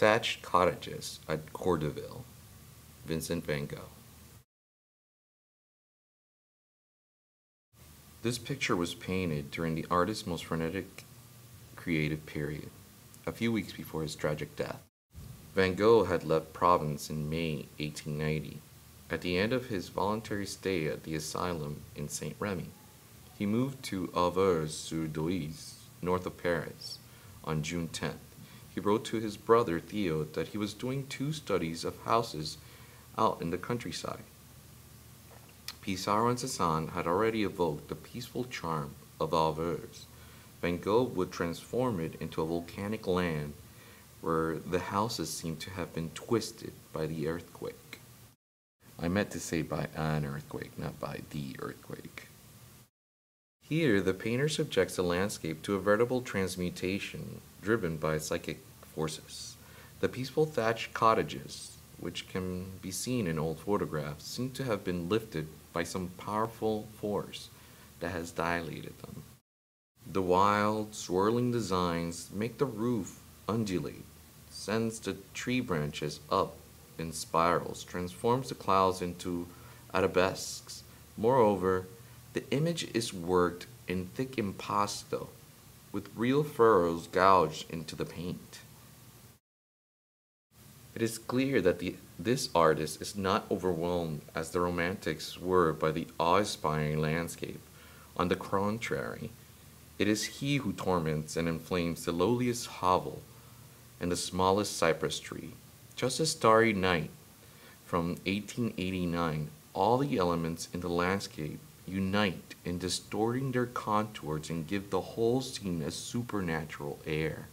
Thatched Cottages at Cordeville, Vincent van Gogh. This picture was painted during the artist's most frenetic creative period, a few weeks before his tragic death. Van Gogh had left Provence in May 1890, at the end of his voluntary stay at the asylum in Saint Remy. He moved to Auvers-sur-Oise, north of Paris, on June 10th. He wrote to his brother Theo that he was doing two studies of houses out in the countryside. Pissarro and Cezanne had already evoked the peaceful charm of Auvers. Van Gogh would transform it into a volcanic land where the houses seemed to have been twisted by the earthquake. I meant to say by an earthquake, not by the earthquake. Here, the painter subjects the landscape to a veritable transmutation driven by psychic forces. The peaceful thatched cottages, which can be seen in old photographs, seem to have been lifted by some powerful force that has dilated them. The wild, swirling designs make the roof undulate, sends the tree branches up in spirals, transforms the clouds into arabesques. Moreover, the image is worked in thick impasto, with real furrows gouged into the paint. It is clear that the, this artist is not overwhelmed as the Romantics were by the awe-inspiring landscape. On the contrary, it is he who torments and inflames the lowliest hovel and the smallest cypress tree. Just a starry night from 1889, all the elements in the landscape unite in distorting their contours and give the whole scene a supernatural air.